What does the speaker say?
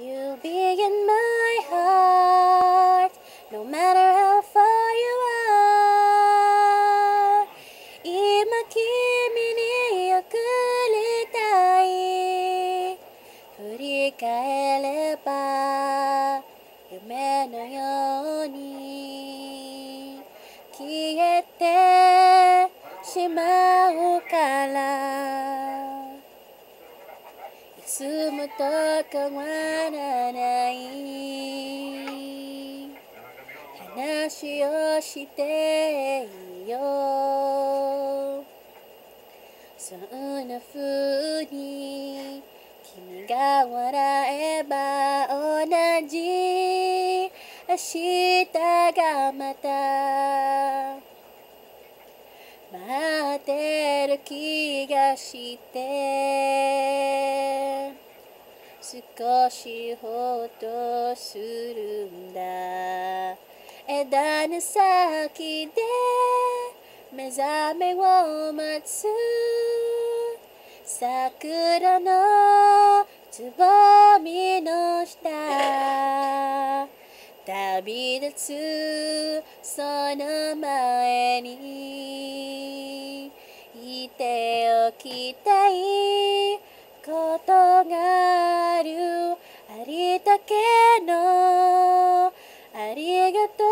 You'll be in my heart no matter how far you are 今君に送りたい振り返れば夢のように消えてしまうからいつもと変わらない話をしていいよ。そんな風に君が笑えば同じ。明日がまた。待ってる気がして。少しほっとするんだ。枝の先で目覚めを待つ。桜のつぼみの下。旅立つその前に。いておきたいことが llega todo.